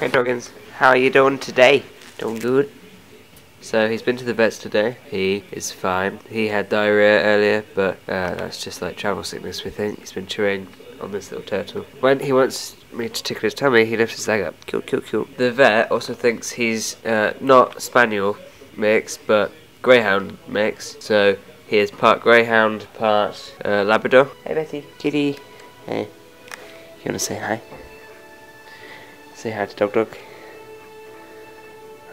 Hey Doggins, how are you doing today? Doing good? So he's been to the vets today. He is fine. He had diarrhea earlier, but uh, that's just like travel sickness. We think he's been chewing on this little turtle. When he wants me to tickle his tummy, he lifts his leg up. Cute, cute, cute. The vet also thinks he's uh, not spaniel mix, but greyhound mix. So he is part greyhound, part uh, Labrador. Hey Betty, kitty. Hey, you wanna say hi? Say hi to Dog Dog.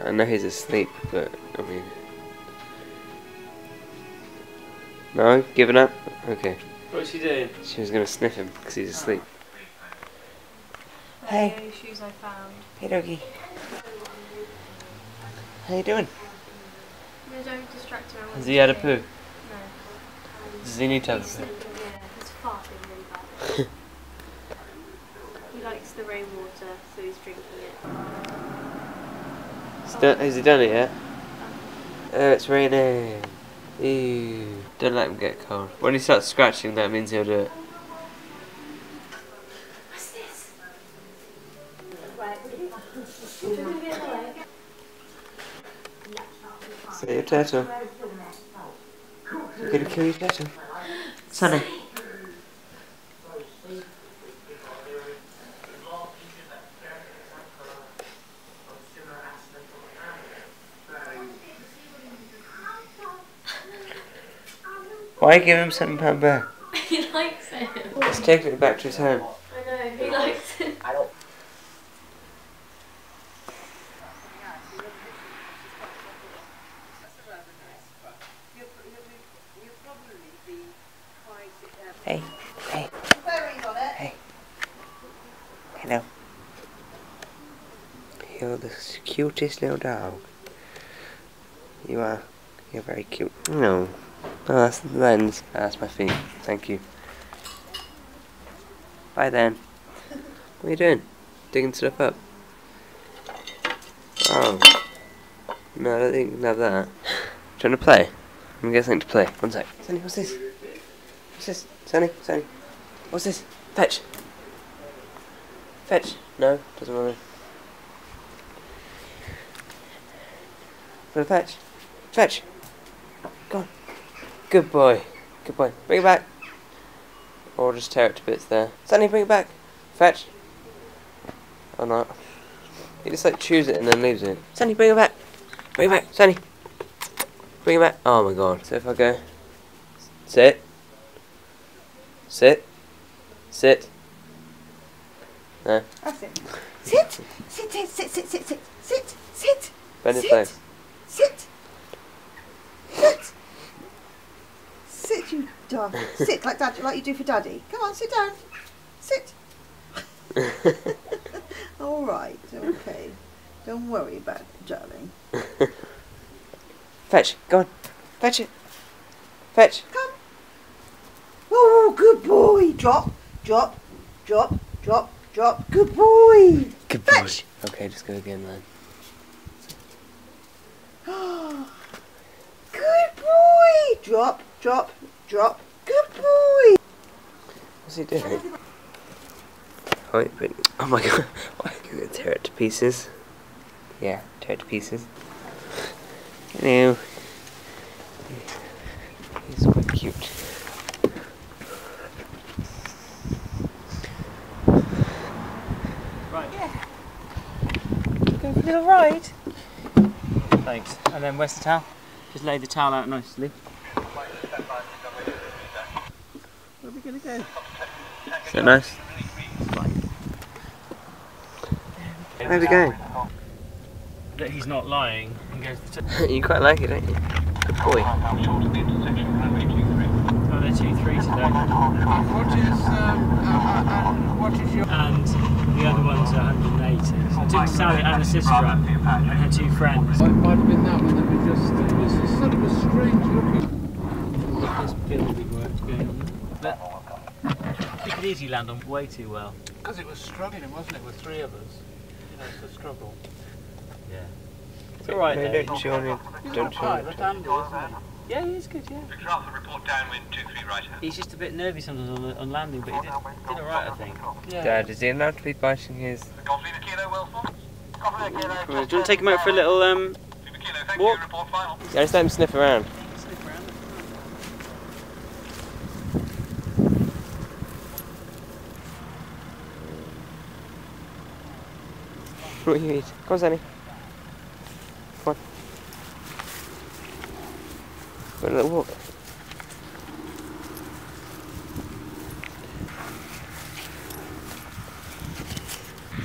I know he's asleep, but I mean. No, giving up. Okay, What's she doing? she was gonna sniff him because he's asleep. They're Hey. the only shoes I found. Hey doggy. How you doing? No, don't distract her. Has he had a poo? No. Does he need to have a He's, poo? yeah, he's farting really bad. he likes the rainwater, so he's drinking it. He's done, has he done it yet? Uh-huh. Oh, it's raining. Ew. Don't let him get cold. When he starts scratching, that means he'll do it. What's this? Say your turtle. You're gonna kill your turtle. Sonny. Why give him seven pound bear? he likes it. Let's take it back to his home. I know, he likes it. I don't. Hey, hey, hey. Hello. You're the cutest little dog. You are. You're very cute. No. Oh, that's the lens. That's my feet. Thank you. Bye then. What are you doing? Digging stuff up? Oh. No, I don't think you can have that. Do you want to play? Me get something to play. One sec. Sonny, what's this? What's this? Sonny, Sonny. What's this? Fetch. Fetch. No, doesn't want to. Fetch. Fetch. Good boy. Good boy. Bring it back. Or just tear it to bits there. Sonny, bring it back. Fetch. Or not. He just like chews it and then leaves it. Sonny, bring it back. Bring it back. Sonny. Bring it back. Oh my god. So if I go. Sit. Sit. Sit. No. Sit. Sit. Sit, sit, sit, sit, sit, sit, sit. Bend his legs. Dog. Sit like dad, like you do for daddy. Come on, sit down. Sit. All right, okay. Don't worry about it, darling. Fetch. Go on. Fetch it. Fetch. Come. Oh, good boy. Drop, drop, drop, drop, drop. Good boy. Good boy. Fetch. Okay, just go again then. Good boy. Drop, drop, drop. Good boy. What's he doing? Oh, wait, wait. oh my god. Why are you gonna tear it to pieces? Yeah, tear it to pieces. Hello. He's quite cute. Right. Yeah. Go for a little ride. Thanks. And then where's the towel? Just lay the towel out nicely. Where are we going to go? Is that nice? Where are we going? That he's not lying and goes to you quite like it, don't you? Good boy. Oh, they're two three today. What is um, uh, uh, and what is your And the other one's 180. So I took Sally and her sister up and her two friends. It might have been that one that we just. It was a sort of a strange looking. There's building work going on. But I think it is you land on way too well. Because it was struggling, wasn't it, with three of us? You know, it's a struggle. Yeah. It's alright No, though. don't chew on it. He's Don't not chew on pilot, isn't Yeah, he's good, yeah. Alpha, report downwind 2-3 right hand. He's just a bit nervy sometimes on, on landing, but he did, did alright, I think. Yeah. Dad, is he allowed to be biting his... Golf Lima Kilo, well for? Copy the kilo. Do you want to take him out for a little um? Super kilo, thank Walk. you. Report final. Yeah, just let him sniff around. What do you eat? Come on, Sonny. Come on. Go on a little walk.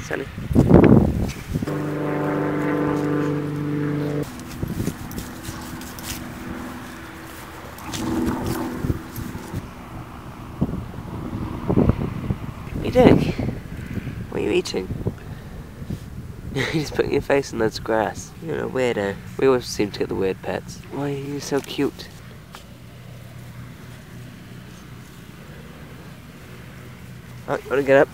Sonny. What are you doing? What are you eating? You're just putting your face in loads grass. You're a weirdo. We always seem to get the weird pets. Why are you so cute? Oh, you wanna get up?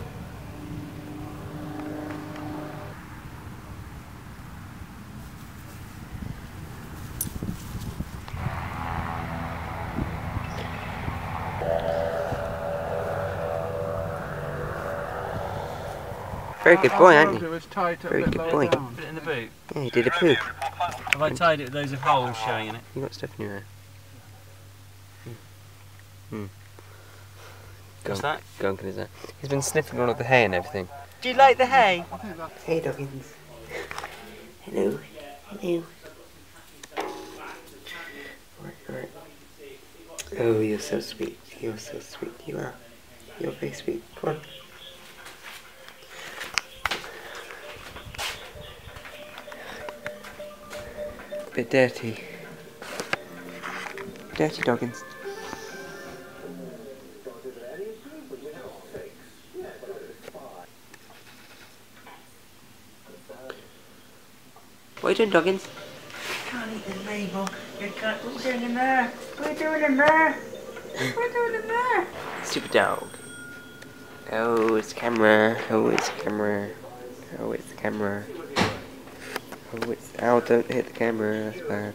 Very good boy, aren't you? It was tight up Very good boy. down. Put it in the boot. Yeah, you did a poop. Have I tied it with loads of holes showing in it? You got stuff in your hair. Hmm. What's that? Gunk in his hair. He's been sniffing all of the hay and everything. Do you like the hay? Hey, Doggins. Hello. Hello. Alright, alright. Oh, you're so sweet. You're so sweet. You are. You're very sweet. Come on. Bit dirty. Dirty Doggins. What are you doing, Doggins? Can't eat the label. You can't. What are you doing in there? What are you doing in there? What are you doing in there? Stupid dog. Oh, it's camera. Oh, it's camera. Oh, it's the camera. Oh, it's. Ow, don't hit the camera. That's bad.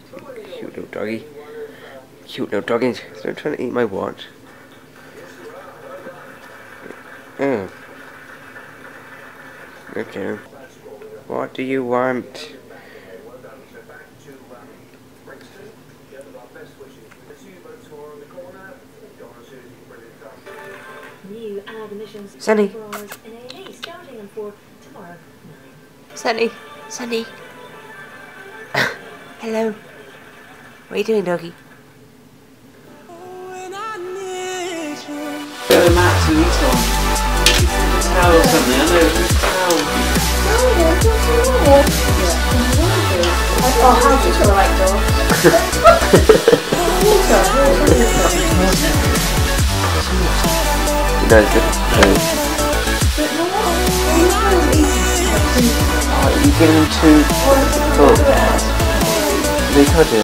Cute little doggy. Cute little doggy. Stop trying to eat my watch. Oh. Okay. What do you want? New admissions Sonny. for hours Hello. What are you doing, doggy? Go Max and eat on. Towel or something. I know. Towel. Oh, how's this alright, dog? You know, it's good. Oh, you giving him two. Cool. They can't do